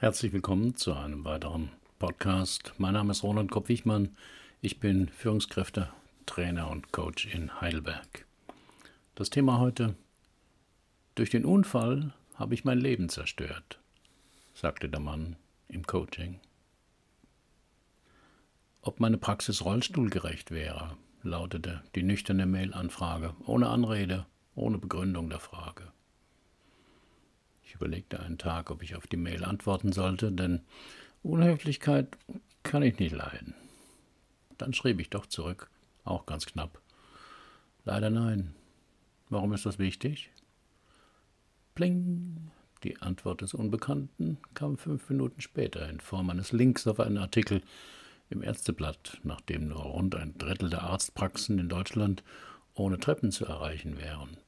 Herzlich willkommen zu einem weiteren Podcast. Mein Name ist Roland Kopp-Wichmann. Ich bin Führungskräfte, Trainer und Coach in Heidelberg. Das Thema heute: Durch den Unfall habe ich mein Leben zerstört, sagte der Mann im Coaching. Ob meine Praxis rollstuhlgerecht wäre, lautete die nüchterne Mail-Anfrage, ohne Anrede, ohne Begründung der Frage. Ich überlegte einen Tag, ob ich auf die Mail antworten sollte, denn Unhöflichkeit kann ich nicht leiden. Dann schrieb ich doch zurück, auch ganz knapp. Leider nein. Warum ist das wichtig? Pling! Die Antwort des Unbekannten kam fünf Minuten später in Form eines Links auf einen Artikel im Ärzteblatt, nachdem nur rund ein Drittel der Arztpraxen in Deutschland ohne Treppen zu erreichen wären.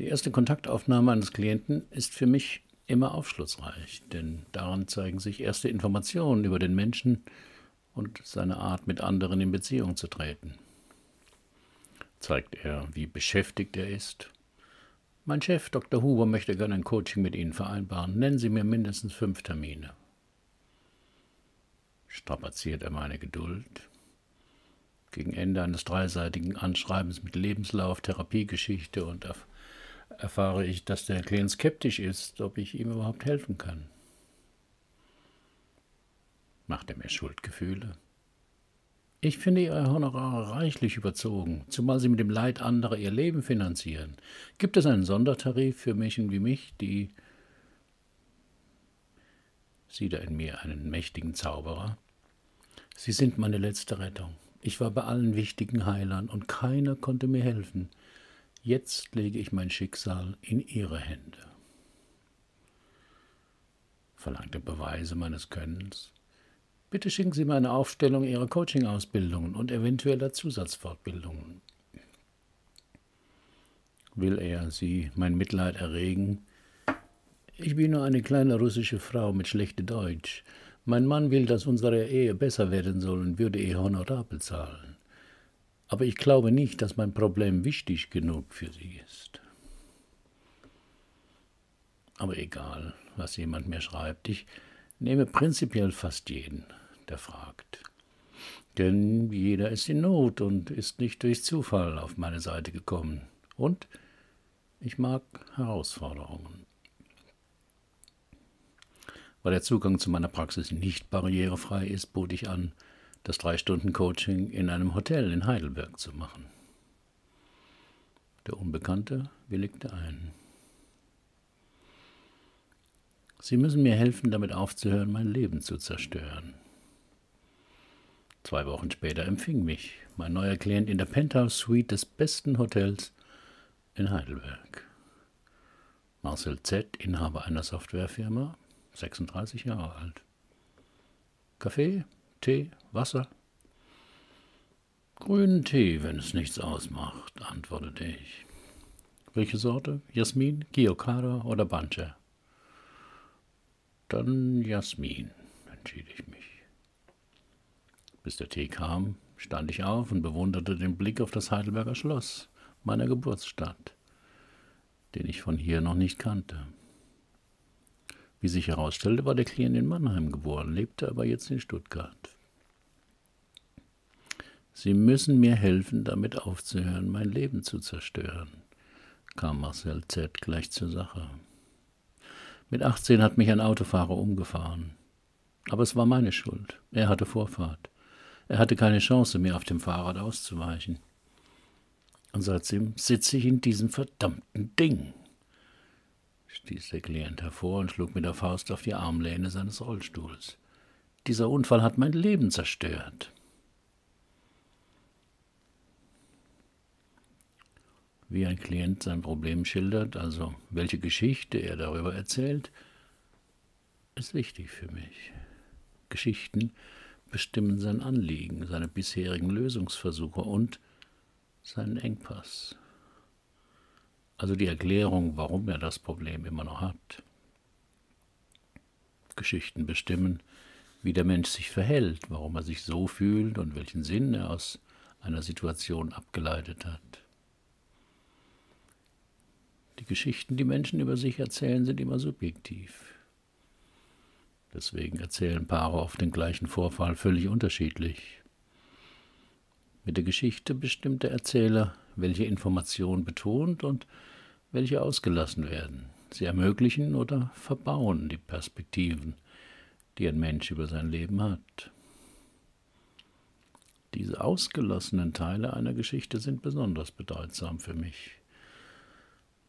Die erste Kontaktaufnahme eines Klienten ist für mich immer aufschlussreich, denn daran zeigen sich erste Informationen über den Menschen und seine Art, mit anderen in Beziehung zu treten. Zeigt er, wie beschäftigt er ist? Mein Chef, Dr. Huber, möchte gerne ein Coaching mit Ihnen vereinbaren. Nennen Sie mir mindestens fünf Termine. Strapaziert er meine Geduld? Gegen Ende eines dreiseitigen Anschreibens mit Lebenslauf, Therapiegeschichte und erfahre ich, dass der Klient skeptisch ist, ob ich ihm überhaupt helfen kann. Macht er mir Schuldgefühle? Ich finde Ihre Honorare reichlich überzogen, zumal Sie mit dem Leid anderer Ihr Leben finanzieren. Gibt es einen Sondertarif für Menschen wie mich, die sieht er in mir einen mächtigen Zauberer? Sie sind meine letzte Rettung. Ich war bei allen wichtigen Heilern und keiner konnte mir helfen. Jetzt lege ich mein Schicksal in Ihre Hände. Verlangte Beweise meines Könnens. Bitte schicken Sie mir eine Aufstellung Ihrer Coaching-Ausbildungen und eventueller Zusatzfortbildungen. Will er Sie mein Mitleid erregen? Ich bin nur eine kleine russische Frau mit schlechtem Deutsch. Mein Mann will, dass unsere Ehe besser werden soll und würde ihr Honorar bezahlen. Aber ich glaube nicht, dass mein Problem wichtig genug für Sie ist. Aber egal, was jemand mir schreibt, ich nehme prinzipiell fast jeden, der fragt. Denn jeder ist in Not und ist nicht durch Zufall auf meine Seite gekommen. Und ich mag Herausforderungen. Weil der Zugang zu meiner Praxis nicht barrierefrei ist, bot ich an, das Drei-Stunden-Coaching in einem Hotel in Heidelberg zu machen. Der Unbekannte willigte ein. Sie müssen mir helfen, damit aufzuhören, mein Leben zu zerstören. Zwei Wochen später empfing mich mein neuer Klient in der Penthouse Suite des besten Hotels in Heidelberg. Marcel Z., Inhaber einer Softwarefirma, 36 Jahre alt. Kaffee, Tee, Wasser? Grünen Tee, wenn es nichts ausmacht, antwortete ich. Welche Sorte? Jasmin, Giocada oder Bancha? Dann Jasmin, entschied ich mich. Bis der Tee kam, stand ich auf und bewunderte den Blick auf das Heidelberger Schloss, meiner Geburtsstadt, den ich von hier noch nicht kannte. Wie sich herausstellte, war der Klient in Mannheim geboren, lebte aber jetzt in Stuttgart. Sie müssen mir helfen, damit aufzuhören, mein Leben zu zerstören, kam Marcel Z. gleich zur Sache. Mit 18 hat mich ein Autofahrer umgefahren. Aber es war meine Schuld. Er hatte Vorfahrt. Er hatte keine Chance, mir auf dem Fahrrad auszuweichen. Und seitdem sitze ich in diesem verdammten Ding stieß der Klient hervor und schlug mit der Faust auf die Armlehne seines Rollstuhls. Dieser Unfall hat mein Leben zerstört. Wie ein Klient sein Problem schildert, also welche Geschichte er darüber erzählt, ist wichtig für mich. Geschichten bestimmen sein Anliegen, seine bisherigen Lösungsversuche und seinen Engpass also die Erklärung, warum er das Problem immer noch hat. Geschichten bestimmen, wie der Mensch sich verhält, warum er sich so fühlt und welchen Sinn er aus einer Situation abgeleitet hat. Die Geschichten, die Menschen über sich erzählen, sind immer subjektiv. Deswegen erzählen Paare oft den gleichen Vorfall völlig unterschiedlich. Mit der Geschichte bestimmt der Erzähler, welche Information betont und welche ausgelassen werden. Sie ermöglichen oder verbauen die Perspektiven, die ein Mensch über sein Leben hat. Diese ausgelassenen Teile einer Geschichte sind besonders bedeutsam für mich.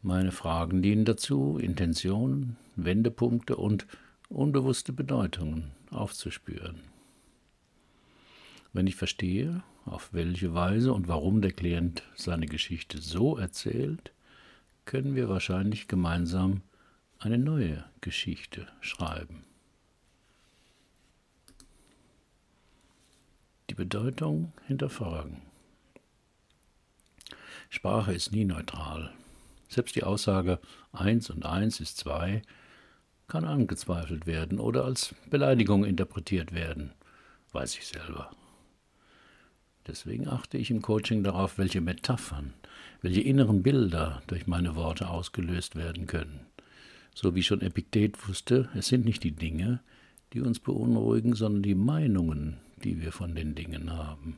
Meine Fragen dienen dazu, Intentionen, Wendepunkte und unbewusste Bedeutungen aufzuspüren. Wenn ich verstehe, auf welche Weise und warum der Klient seine Geschichte so erzählt, können wir wahrscheinlich gemeinsam eine neue Geschichte schreiben. Die Bedeutung hinterfragen. Sprache ist nie neutral. Selbst die Aussage 1 und 1 ist 2 kann angezweifelt werden oder als Beleidigung interpretiert werden, weiß ich selber. Deswegen achte ich im Coaching darauf, welche Metaphern, welche inneren Bilder durch meine Worte ausgelöst werden können. So wie schon Epiktet wusste, es sind nicht die Dinge, die uns beunruhigen, sondern die Meinungen, die wir von den Dingen haben.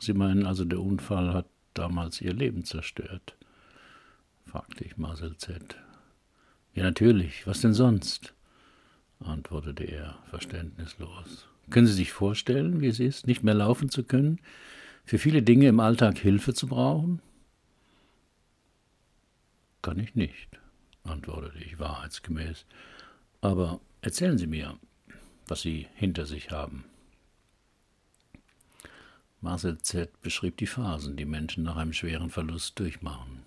Sie meinen also, der Unfall hat damals ihr Leben zerstört? fragte ich Marcel Z. Ja, natürlich, was denn sonst? antwortete er verständnislos. Können Sie sich vorstellen, wie es ist, nicht mehr laufen zu können, für viele Dinge im Alltag Hilfe zu brauchen? Kann ich nicht, antwortete ich wahrheitsgemäß. Aber erzählen Sie mir, was Sie hinter sich haben. Marcel Z. beschrieb die Phasen, die Menschen nach einem schweren Verlust durchmachen.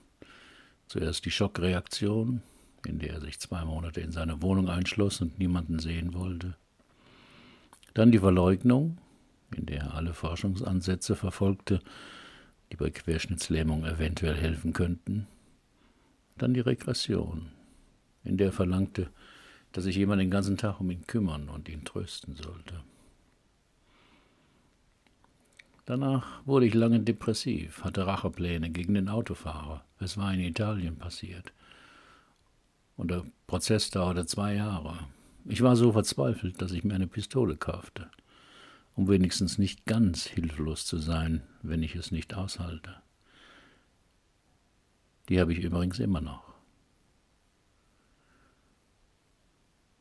Zuerst die Schockreaktion, in der er sich zwei Monate in seine Wohnung einschloss und niemanden sehen wollte. Dann die Verleugnung, in der er alle Forschungsansätze verfolgte, die bei Querschnittslähmung eventuell helfen könnten. Dann die Regression, in der er verlangte, dass sich jemand den ganzen Tag um ihn kümmern und ihn trösten sollte. Danach wurde ich lange depressiv, hatte Rachepläne gegen den Autofahrer. Es war in Italien passiert. Und der Prozess dauerte zwei Jahre. Ich war so verzweifelt, dass ich mir eine Pistole kaufte, um wenigstens nicht ganz hilflos zu sein, wenn ich es nicht aushalte. Die habe ich übrigens immer noch.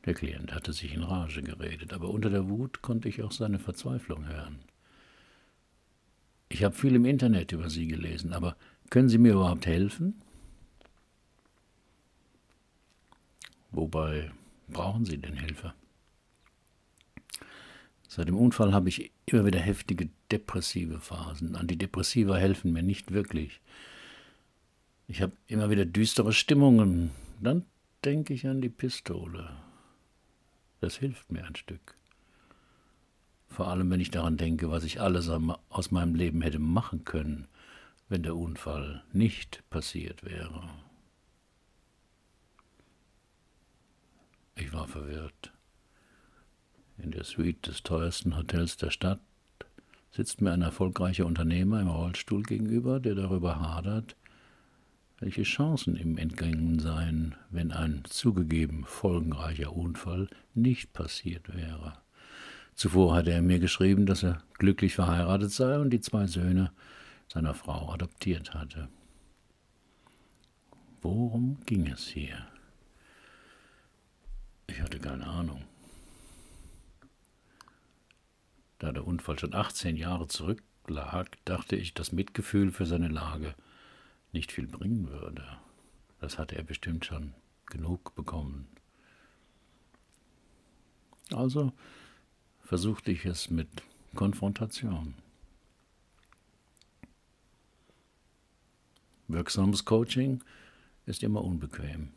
Der Klient hatte sich in Rage geredet, aber unter der Wut konnte ich auch seine Verzweiflung hören. Ich habe viel im Internet über Sie gelesen, aber können Sie mir überhaupt helfen? Wobei brauchen Sie denn Hilfe? Seit dem Unfall habe ich immer wieder heftige depressive Phasen. Antidepressiva helfen mir nicht wirklich. Ich habe immer wieder düstere Stimmungen. Dann denke ich an die Pistole. Das hilft mir ein Stück. Vor allem, wenn ich daran denke, was ich alles aus meinem Leben hätte machen können, wenn der Unfall nicht passiert wäre. Ich war verwirrt. In der Suite des teuersten Hotels der Stadt sitzt mir ein erfolgreicher Unternehmer im Rollstuhl gegenüber, der darüber hadert, welche Chancen ihm entgangen seien, wenn ein zugegeben folgenreicher Unfall nicht passiert wäre. Zuvor hatte er mir geschrieben, dass er glücklich verheiratet sei und die zwei Söhne seiner Frau adoptiert hatte. Worum ging es hier? Ich hatte keine Ahnung. Da der Unfall schon 18 Jahre zurücklag, dachte ich, dass Mitgefühl für seine Lage nicht viel bringen würde. Das hatte er bestimmt schon genug bekommen. Also versuchte ich es mit Konfrontation. Wirksames Coaching ist immer unbequem.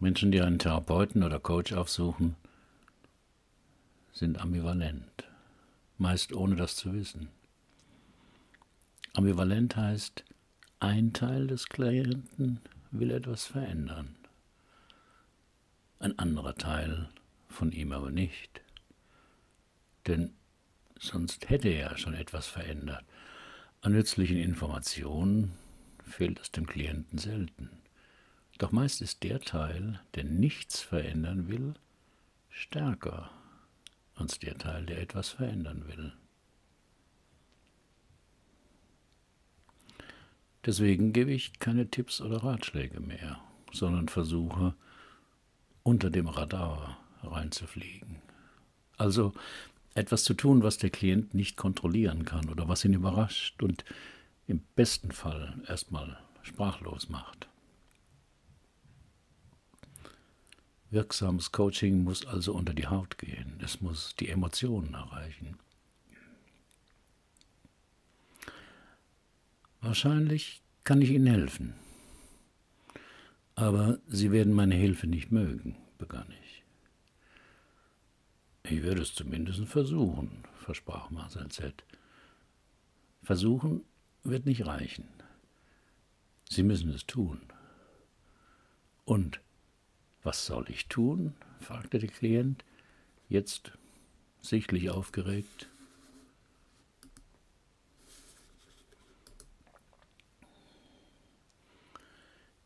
Menschen, die einen Therapeuten oder Coach aufsuchen, sind ambivalent, meist ohne das zu wissen. Ambivalent heißt, ein Teil des Klienten will etwas verändern, ein anderer Teil von ihm aber nicht. Denn sonst hätte er schon etwas verändert. An nützlichen Informationen fehlt es dem Klienten selten. Doch meist ist der Teil, der nichts verändern will, stärker als der Teil, der etwas verändern will. Deswegen gebe ich keine Tipps oder Ratschläge mehr, sondern versuche, unter dem Radar reinzufliegen. Also etwas zu tun, was der Klient nicht kontrollieren kann oder was ihn überrascht und im besten Fall erstmal sprachlos macht. Wirksames Coaching muss also unter die Haut gehen. Es muss die Emotionen erreichen. Wahrscheinlich kann ich Ihnen helfen. Aber Sie werden meine Hilfe nicht mögen, begann ich. Ich würde es zumindest versuchen, versprach Marcel Z. Versuchen wird nicht reichen. Sie müssen es tun. Und was soll ich tun? fragte der Klient, jetzt sichtlich aufgeregt.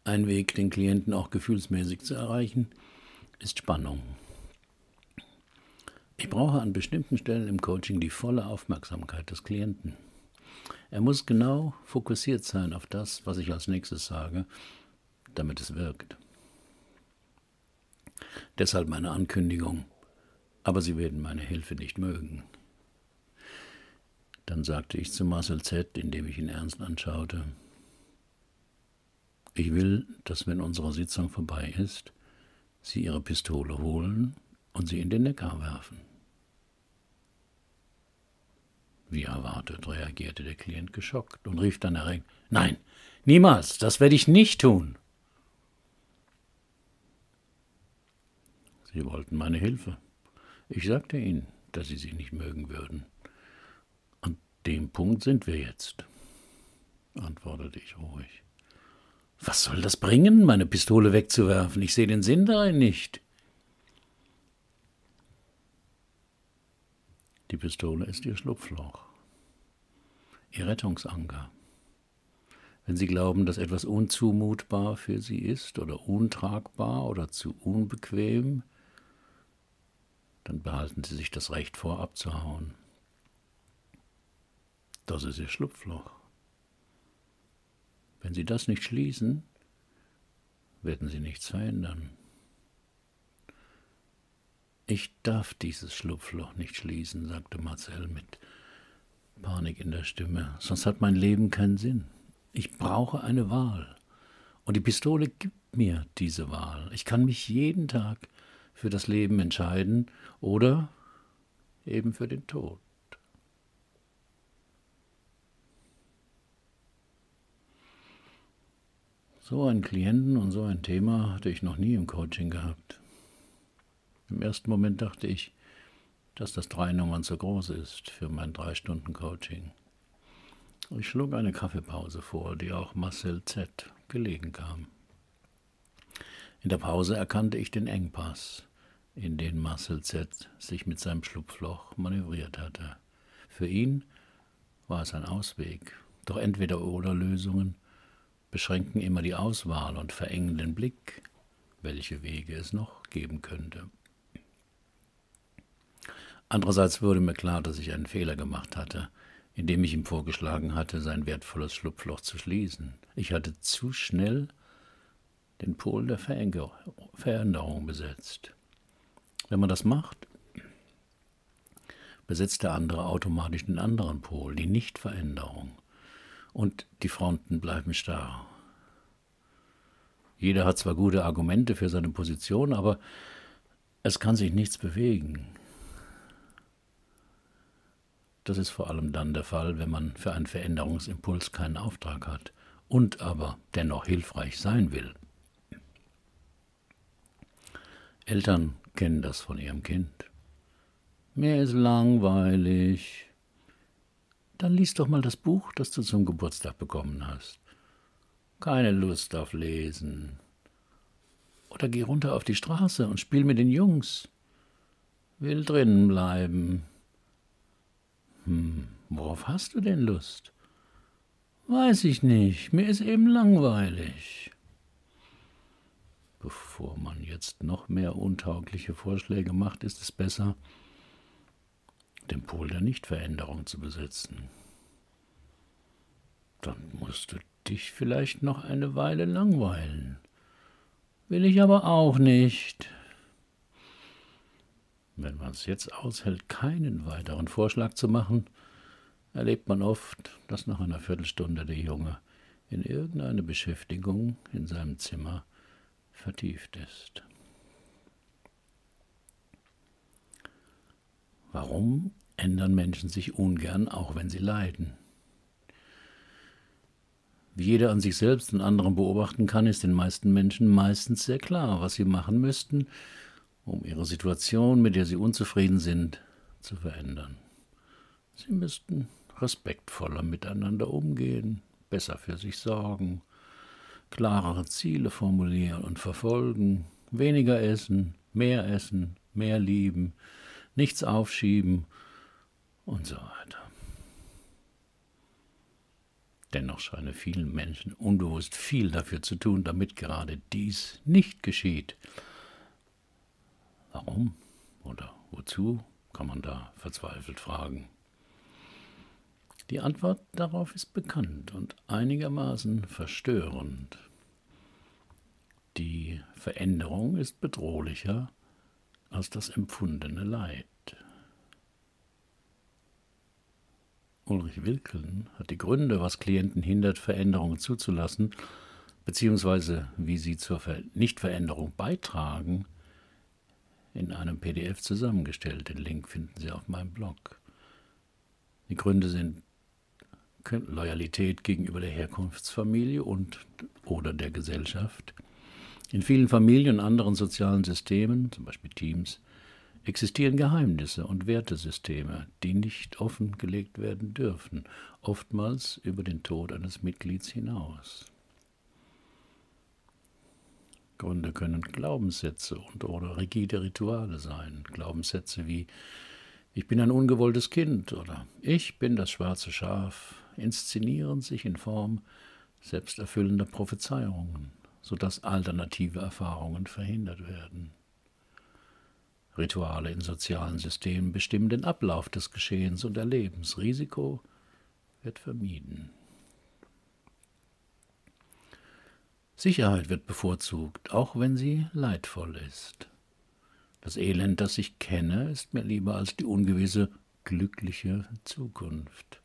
Ein Weg, den Klienten auch gefühlsmäßig zu erreichen, ist Spannung. Ich brauche an bestimmten Stellen im Coaching die volle Aufmerksamkeit des Klienten. Er muss genau fokussiert sein auf das, was ich als nächstes sage, damit es wirkt. Deshalb meine Ankündigung. Aber Sie werden meine Hilfe nicht mögen. Dann sagte ich zu Marcel Z., indem ich ihn ernst anschaute, ich will, dass wenn unsere Sitzung vorbei ist, Sie Ihre Pistole holen und sie in den Neckar werfen. Wie erwartet reagierte der Klient geschockt und rief dann erregt, Nein, niemals, das werde ich nicht tun. Sie wollten meine Hilfe. Ich sagte Ihnen, dass Sie sie nicht mögen würden. An dem Punkt sind wir jetzt, antwortete ich ruhig. Was soll das bringen, meine Pistole wegzuwerfen? Ich sehe den Sinn darin nicht. Die Pistole ist Ihr Schlupfloch, Ihr Rettungsanker. Wenn Sie glauben, dass etwas unzumutbar für Sie ist oder untragbar oder zu unbequem, dann behalten Sie sich das Recht vor, abzuhauen. Das ist Ihr Schlupfloch. Wenn Sie das nicht schließen, werden Sie nichts verändern. Ich darf dieses Schlupfloch nicht schließen, sagte Marcel mit Panik in der Stimme, sonst hat mein Leben keinen Sinn. Ich brauche eine Wahl. Und die Pistole gibt mir diese Wahl. Ich kann mich jeden Tag für das Leben entscheiden oder eben für den Tod. So einen Klienten und so ein Thema hatte ich noch nie im Coaching gehabt. Im ersten Moment dachte ich, dass das drei Nummern zu groß ist für mein drei Stunden Coaching. Ich schlug eine Kaffeepause vor, die auch Marcel Z. gelegen kam. In der Pause erkannte ich den Engpass in den Marcel Z. sich mit seinem Schlupfloch manövriert hatte. Für ihn war es ein Ausweg, doch entweder oder Lösungen beschränken immer die Auswahl und verengen den Blick, welche Wege es noch geben könnte. Andererseits wurde mir klar, dass ich einen Fehler gemacht hatte, indem ich ihm vorgeschlagen hatte, sein wertvolles Schlupfloch zu schließen. Ich hatte zu schnell den Pol der Veränderung besetzt. Wenn man das macht, besetzt der andere automatisch den anderen Pol, die Nichtveränderung. Und die Fronten bleiben starr. Jeder hat zwar gute Argumente für seine Position, aber es kann sich nichts bewegen. Das ist vor allem dann der Fall, wenn man für einen Veränderungsimpuls keinen Auftrag hat und aber dennoch hilfreich sein will. Eltern kennen das von ihrem Kind. Mir ist langweilig. Dann lies doch mal das Buch, das du zum Geburtstag bekommen hast. Keine Lust auf Lesen. Oder geh runter auf die Straße und spiel mit den Jungs. Will drinnen bleiben. Hm, worauf hast du denn Lust? Weiß ich nicht, mir ist eben langweilig. Bevor man jetzt noch mehr untaugliche Vorschläge macht, ist es besser, den Pol der Nichtveränderung zu besetzen. Dann musst du dich vielleicht noch eine Weile langweilen. Will ich aber auch nicht. Wenn man es jetzt aushält, keinen weiteren Vorschlag zu machen, erlebt man oft, dass nach einer Viertelstunde der Junge in irgendeine Beschäftigung in seinem Zimmer vertieft ist. Warum ändern Menschen sich ungern, auch wenn sie leiden? Wie jeder an sich selbst und anderen beobachten kann, ist den meisten Menschen meistens sehr klar, was sie machen müssten, um ihre Situation, mit der sie unzufrieden sind, zu verändern. Sie müssten respektvoller miteinander umgehen, besser für sich sorgen, klarere Ziele formulieren und verfolgen, weniger essen, mehr essen, mehr lieben, nichts aufschieben und so weiter. Dennoch scheine vielen Menschen unbewusst viel dafür zu tun, damit gerade dies nicht geschieht. Warum oder wozu, kann man da verzweifelt fragen. Die Antwort darauf ist bekannt und einigermaßen verstörend. Die Veränderung ist bedrohlicher als das empfundene Leid. Ulrich Wilkeln hat die Gründe, was Klienten hindert, Veränderungen zuzulassen, beziehungsweise wie sie zur Nichtveränderung beitragen, in einem PDF zusammengestellt. Den Link finden Sie auf meinem Blog. Die Gründe sind Loyalität gegenüber der Herkunftsfamilie und oder der Gesellschaft. In vielen Familien und anderen sozialen Systemen, zum Beispiel Teams, existieren Geheimnisse und Wertesysteme, die nicht offengelegt werden dürfen, oftmals über den Tod eines Mitglieds hinaus. Gründe können Glaubenssätze und oder rigide Rituale sein. Glaubenssätze wie ich bin ein ungewolltes Kind oder ich bin das schwarze Schaf inszenieren sich in Form selbsterfüllender Prophezeiungen, sodass alternative Erfahrungen verhindert werden. Rituale in sozialen Systemen bestimmen den Ablauf des Geschehens und Erlebens. Risiko wird vermieden. Sicherheit wird bevorzugt, auch wenn sie leidvoll ist. Das Elend, das ich kenne, ist mir lieber als die ungewisse, glückliche Zukunft.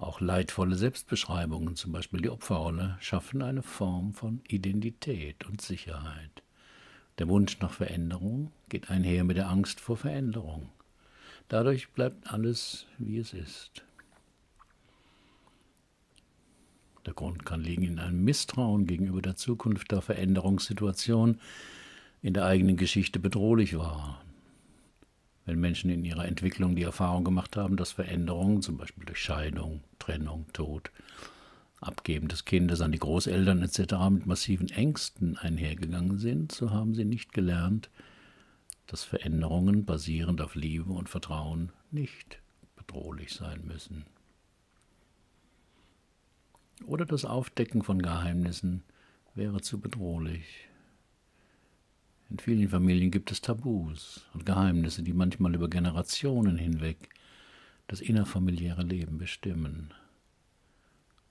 Auch leidvolle Selbstbeschreibungen, zum Beispiel die Opferrolle, schaffen eine Form von Identität und Sicherheit. Der Wunsch nach Veränderung geht einher mit der Angst vor Veränderung. Dadurch bleibt alles, wie es ist. Der Grund kann liegen in einem Misstrauen gegenüber der Zukunft der Veränderungssituation in der eigenen Geschichte bedrohlich war. Wenn Menschen in ihrer Entwicklung die Erfahrung gemacht haben, dass Veränderungen, zum Beispiel durch Scheidung, Trennung, Tod, Abgeben des Kindes an die Großeltern etc. mit massiven Ängsten einhergegangen sind, so haben sie nicht gelernt, dass Veränderungen basierend auf Liebe und Vertrauen nicht bedrohlich sein müssen. Oder das Aufdecken von Geheimnissen wäre zu bedrohlich. In vielen Familien gibt es Tabus und Geheimnisse, die manchmal über Generationen hinweg das innerfamiliäre Leben bestimmen.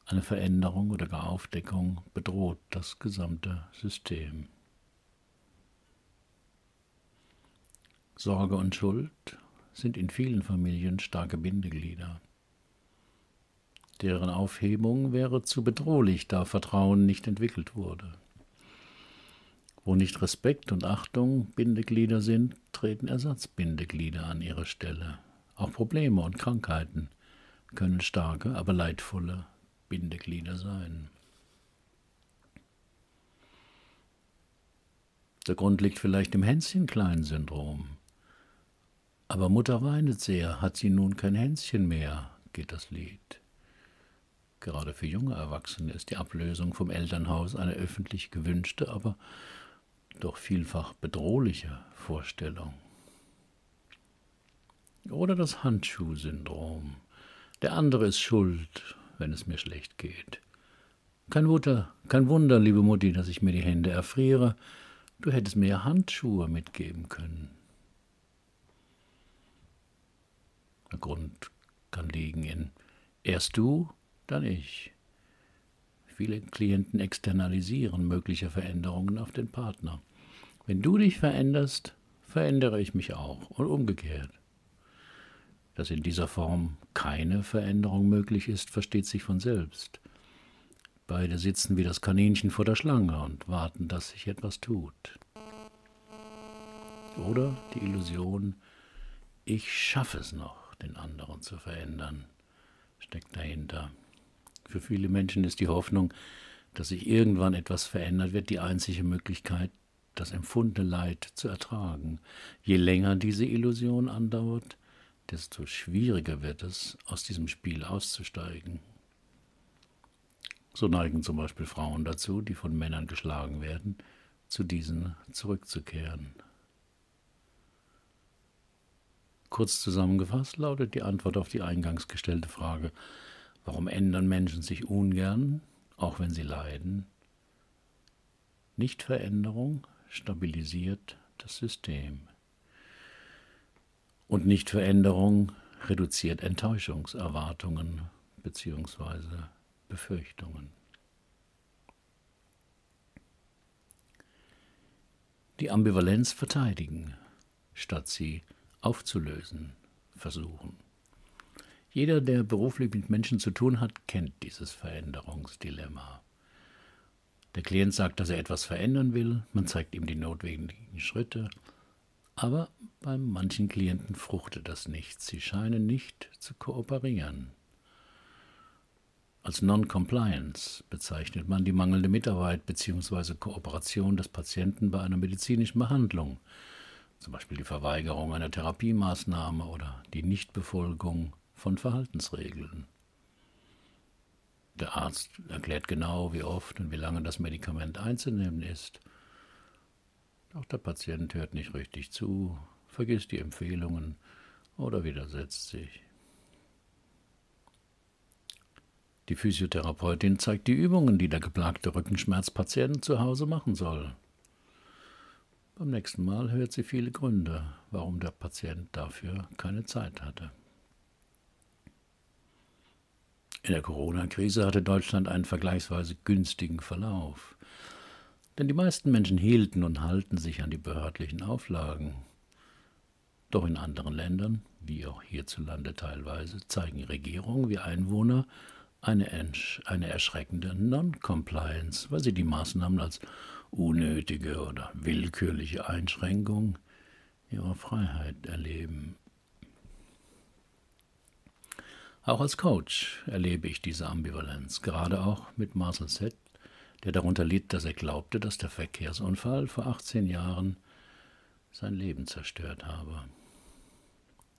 Eine Veränderung oder gar Aufdeckung bedroht das gesamte System. Sorge und Schuld sind in vielen Familien starke Bindeglieder. Deren Aufhebung wäre zu bedrohlich, da Vertrauen nicht entwickelt wurde. Wo nicht Respekt und Achtung Bindeglieder sind, treten Ersatzbindeglieder an ihre Stelle. Auch Probleme und Krankheiten können starke, aber leidvolle Bindeglieder sein. Der Grund liegt vielleicht im Hänschen-Klein-Syndrom. Aber Mutter weinet sehr, hat sie nun kein Hänschen mehr, geht das Lied. Gerade für junge Erwachsene ist die Ablösung vom Elternhaus eine öffentlich gewünschte, aber doch vielfach bedrohliche Vorstellung. Oder das Handschuhsyndrom. Der andere ist schuld, wenn es mir schlecht geht. Kein Wunder, kein Wunder, liebe Mutti, dass ich mir die Hände erfriere. Du hättest mir ja Handschuhe mitgeben können. Der Grund kann liegen in erst du, dann ich. Viele Klienten externalisieren mögliche Veränderungen auf den Partner. Wenn du dich veränderst, verändere ich mich auch und umgekehrt. Dass in dieser Form keine Veränderung möglich ist, versteht sich von selbst. Beide sitzen wie das Kaninchen vor der Schlange und warten, dass sich etwas tut. Oder die Illusion, ich schaffe es noch, den anderen zu verändern, steckt dahinter. Für viele Menschen ist die Hoffnung, dass sich irgendwann etwas verändert wird, die einzige Möglichkeit, das empfundene Leid zu ertragen. Je länger diese Illusion andauert, desto schwieriger wird es, aus diesem Spiel auszusteigen. So neigen zum Beispiel Frauen dazu, die von Männern geschlagen werden, zu diesen zurückzukehren. Kurz zusammengefasst lautet die Antwort auf die eingangs gestellte Frage, warum ändern Menschen sich ungern, auch wenn sie leiden? Nichtveränderung stabilisiert das System. Und Nichtveränderung reduziert Enttäuschungserwartungen bzw. Befürchtungen. Die Ambivalenz verteidigen, statt sie aufzulösen versuchen. Jeder, der beruflich mit Menschen zu tun hat, kennt dieses Veränderungsdilemma. Der Klient sagt, dass er etwas verändern will, man zeigt ihm die notwendigen Schritte, aber bei manchen Klienten fruchtet das nicht. Sie scheinen nicht zu kooperieren. Als Non-Compliance bezeichnet man die mangelnde Mitarbeit bzw. Kooperation des Patienten bei einer medizinischen Behandlung, zum Beispiel die Verweigerung einer Therapiemaßnahme oder die Nichtbefolgung von Verhaltensregeln. Der Arzt erklärt genau, wie oft und wie lange das Medikament einzunehmen ist. Doch der Patient hört nicht richtig zu, vergisst die Empfehlungen oder widersetzt sich. Die Physiotherapeutin zeigt die Übungen, die der geplagte Rückenschmerzpatient zu Hause machen soll. Beim nächsten Mal hört sie viele Gründe, warum der Patient dafür keine Zeit hatte. In der Corona-Krise hatte Deutschland einen vergleichsweise günstigen Verlauf. Denn die meisten Menschen hielten und halten sich an die behördlichen Auflagen. Doch in anderen Ländern, wie auch hierzulande teilweise, zeigen Regierungen wie Einwohner eine, eine erschreckende Non-Compliance, weil sie die Maßnahmen als unnötige oder willkürliche Einschränkung ihrer Freiheit erleben. Auch als Coach erlebe ich diese Ambivalenz, gerade auch mit Marcel Z., der darunter litt, dass er glaubte, dass der Verkehrsunfall vor 18 Jahren sein Leben zerstört habe.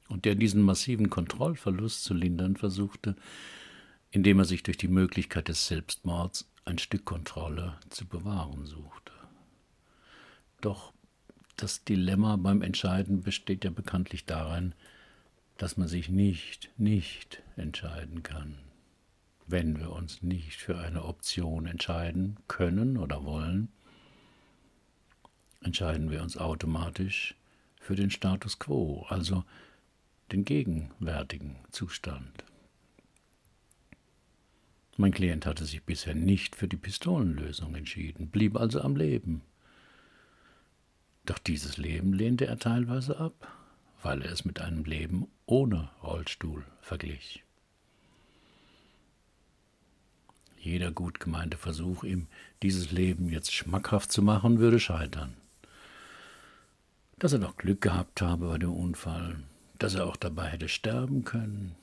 Und der diesen massiven Kontrollverlust zu lindern versuchte, indem er sich durch die Möglichkeit des Selbstmords ein Stück Kontrolle zu bewahren suchte. Doch das Dilemma beim Entscheiden besteht ja bekanntlich darin, dass man sich nicht, nicht entscheiden kann wenn wir uns nicht für eine Option entscheiden können oder wollen, entscheiden wir uns automatisch für den Status quo, also den gegenwärtigen Zustand. Mein Klient hatte sich bisher nicht für die Pistolenlösung entschieden, blieb also am Leben. Doch dieses Leben lehnte er teilweise ab, weil er es mit einem Leben ohne Rollstuhl verglich. Jeder gut gemeinte Versuch, ihm dieses Leben jetzt schmackhaft zu machen, würde scheitern. Dass er doch Glück gehabt habe bei dem Unfall, dass er auch dabei hätte sterben können,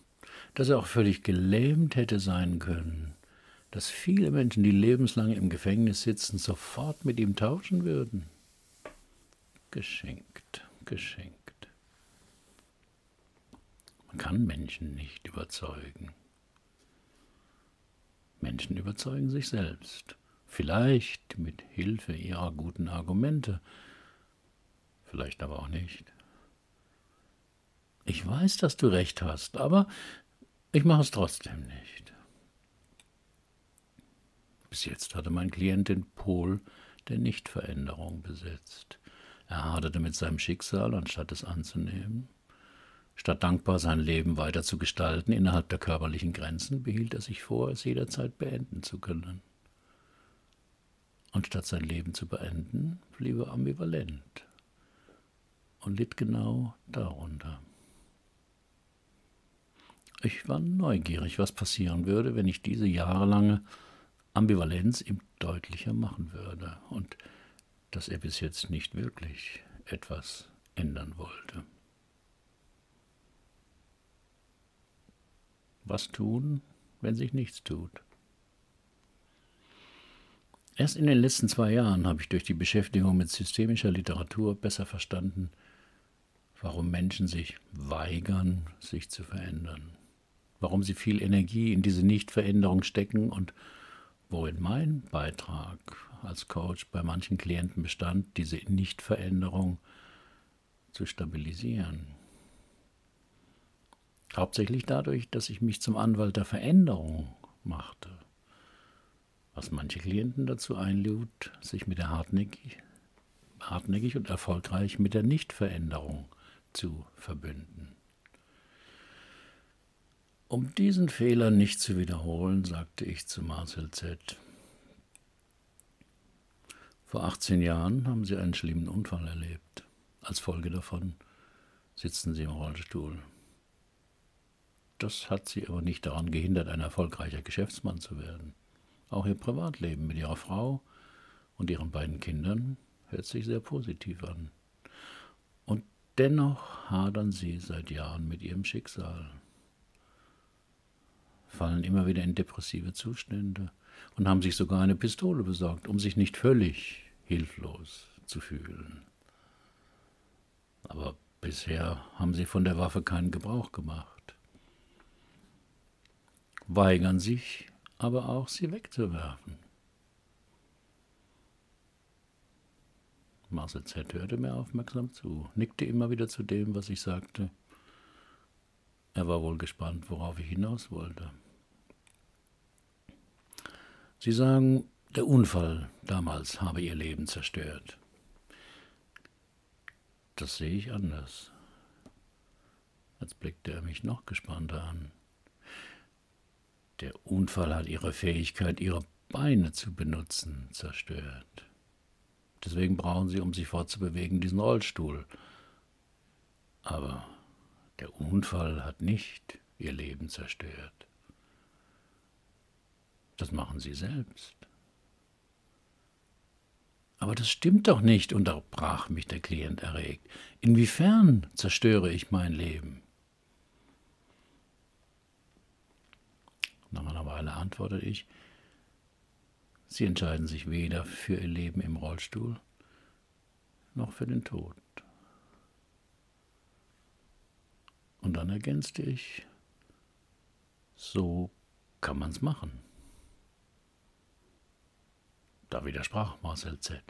dass er auch völlig gelähmt hätte sein können, dass viele Menschen, die lebenslang im Gefängnis sitzen, sofort mit ihm tauschen würden. Geschenkt, geschenkt. Man kann Menschen nicht überzeugen. Menschen überzeugen sich selbst, vielleicht mit Hilfe ihrer guten Argumente, vielleicht aber auch nicht. Ich weiß, dass du recht hast, aber ich mache es trotzdem nicht. Bis jetzt hatte mein Klient den Pol der Nichtveränderung besetzt. Er haderte mit seinem Schicksal, anstatt es anzunehmen. Statt dankbar sein Leben weiter zu gestalten innerhalb der körperlichen Grenzen, behielt er sich vor, es jederzeit beenden zu können. Und statt sein Leben zu beenden, blieb er ambivalent und litt genau darunter. Ich war neugierig, was passieren würde, wenn ich diese jahrelange Ambivalenz ihm deutlicher machen würde und dass er bis jetzt nicht wirklich etwas ändern wollte. Was tun, wenn sich nichts tut? Erst in den letzten zwei Jahren habe ich durch die Beschäftigung mit systemischer Literatur besser verstanden, warum Menschen sich weigern, sich zu verändern, warum sie viel Energie in diese Nichtveränderung stecken und worin mein Beitrag als Coach bei manchen Klienten bestand, diese Nichtveränderung zu stabilisieren. Hauptsächlich dadurch, dass ich mich zum Anwalt der Veränderung machte, was manche Klienten dazu einlud, sich mit der hartnäckig, hartnäckig und erfolgreich mit der Nichtveränderung zu verbünden. Um diesen Fehler nicht zu wiederholen, sagte ich zu Marcel Z. Vor 18 Jahren haben Sie einen schlimmen Unfall erlebt. Als Folge davon sitzen Sie im Rollstuhl. Das hat sie aber nicht daran gehindert, ein erfolgreicher Geschäftsmann zu werden. Auch ihr Privatleben mit ihrer Frau und ihren beiden Kindern hört sich sehr positiv an. Und dennoch hadern sie seit Jahren mit ihrem Schicksal, fallen immer wieder in depressive Zustände und haben sich sogar eine Pistole besorgt, um sich nicht völlig hilflos zu fühlen. Aber bisher haben sie von der Waffe keinen Gebrauch gemacht weigern sich aber auch, sie wegzuwerfen. Marcel Z. hörte mir aufmerksam zu, nickte immer wieder zu dem, was ich sagte. Er war wohl gespannt, worauf ich hinaus wollte. Sie sagen, der Unfall damals habe ihr Leben zerstört. Das sehe ich anders. Jetzt blickte er mich noch gespannter an. Der Unfall hat ihre Fähigkeit, ihre Beine zu benutzen, zerstört. Deswegen brauchen sie, um sich fortzubewegen, diesen Rollstuhl. Aber der Unfall hat nicht ihr Leben zerstört. Das machen sie selbst. Aber das stimmt doch nicht, unterbrach mich der Klient erregt. Inwiefern zerstöre ich mein Leben? Nach einer Weile antwortete ich, Sie entscheiden sich weder für Ihr Leben im Rollstuhl noch für den Tod. Und dann ergänzte ich, so kann man's machen. Da widersprach Marcel Z.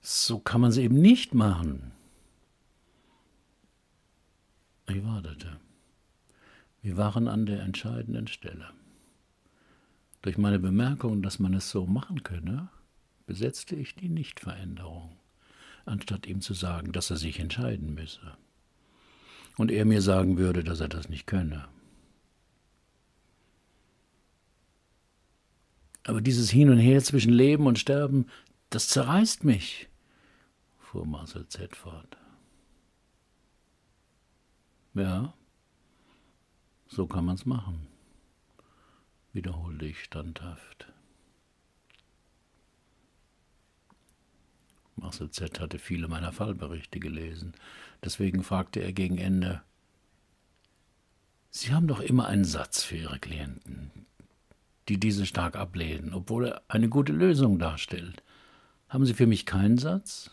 So kann man es eben nicht machen. Ich wartete. Wir waren an der entscheidenden Stelle. Durch meine Bemerkung, dass man es so machen könne, besetzte ich die Nichtveränderung, anstatt ihm zu sagen, dass er sich entscheiden müsse. Und er mir sagen würde, dass er das nicht könne. Aber dieses Hin und Her zwischen Leben und Sterben, das zerreißt mich, fuhr Marcel Z. fort. Ja, so kann man's machen, wiederholte ich standhaft. Marcel Z. hatte viele meiner Fallberichte gelesen. Deswegen fragte er gegen Ende, Sie haben doch immer einen Satz für Ihre Klienten, die diese stark ablehnen, obwohl er eine gute Lösung darstellt. Haben Sie für mich keinen Satz?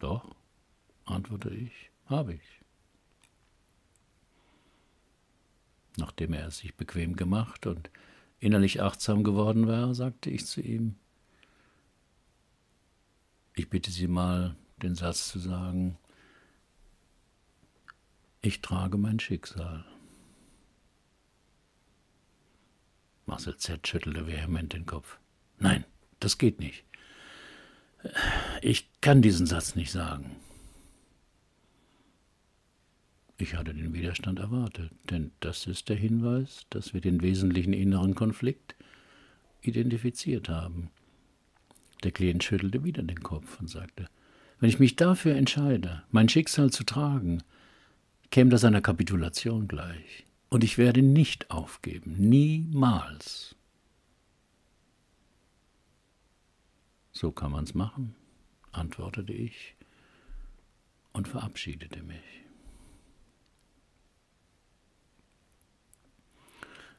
Doch, antwortete ich, habe ich. Nachdem er es sich bequem gemacht und innerlich achtsam geworden war, sagte ich zu ihm, ich bitte Sie mal, den Satz zu sagen, ich trage mein Schicksal. Marcel Z. schüttelte vehement den Kopf. Nein, das geht nicht. Ich kann diesen Satz nicht sagen. Ich hatte den Widerstand erwartet, denn das ist der Hinweis, dass wir den wesentlichen inneren Konflikt identifiziert haben. Der Klient schüttelte wieder den Kopf und sagte, wenn ich mich dafür entscheide, mein Schicksal zu tragen, käme das einer Kapitulation gleich. Und ich werde nicht aufgeben, niemals. So kann man's machen, antwortete ich und verabschiedete mich.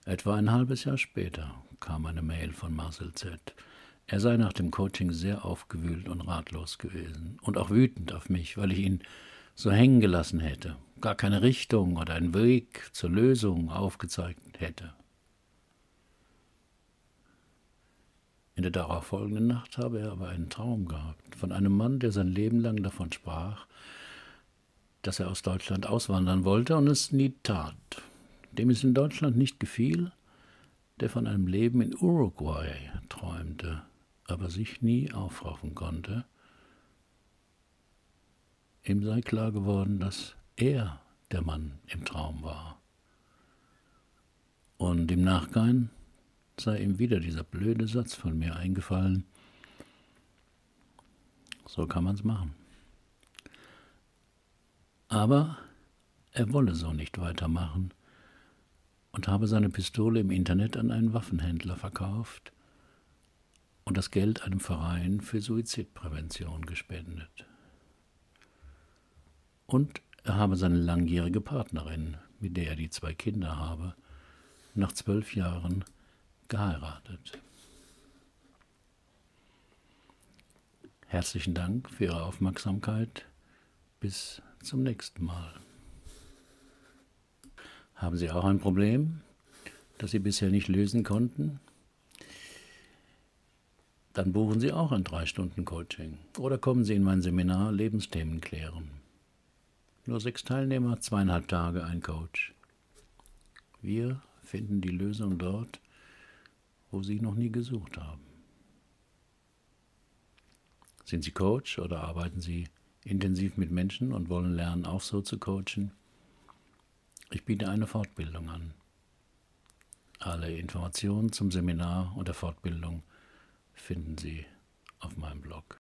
Etwa ein halbes Jahr später kam eine Mail von Marcel Z. Er sei nach dem Coaching sehr aufgewühlt und ratlos gewesen und auch wütend auf mich, weil ich ihn so hängen gelassen hätte, gar keine Richtung oder einen Weg zur Lösung aufgezeigt hätte. In der darauffolgenden Nacht habe er aber einen Traum gehabt von einem Mann, der sein Leben lang davon sprach, dass er aus Deutschland auswandern wollte und es nie tat, dem es in Deutschland nicht gefiel, der von einem Leben in Uruguay träumte, aber sich nie aufraffen konnte. Ihm sei klar geworden, dass er der Mann im Traum war. Und im Nachgang sei ihm wieder dieser blöde Satz von mir eingefallen. So kann man's machen. Aber er wolle so nicht weitermachen und habe seine Pistole im Internet an einen Waffenhändler verkauft und das Geld einem Verein für Suizidprävention gespendet. Und er habe seine langjährige Partnerin, mit der er die zwei Kinder habe, nach zwölf Jahren geheiratet. Herzlichen Dank für Ihre Aufmerksamkeit. Bis zum nächsten Mal. Haben Sie auch ein Problem, das Sie bisher nicht lösen konnten? Dann buchen Sie auch ein 3-Stunden-Coaching oder kommen Sie in mein Seminar Lebensthemen klären. Nur sechs Teilnehmer, zweieinhalb Tage, ein Coach. Wir finden die Lösung dort, wo Sie noch nie gesucht haben. Sind Sie Coach oder arbeiten Sie intensiv mit Menschen und wollen lernen, auch so zu coachen? Ich biete eine Fortbildung an. Alle Informationen zum Seminar und der Fortbildung finden Sie auf meinem Blog.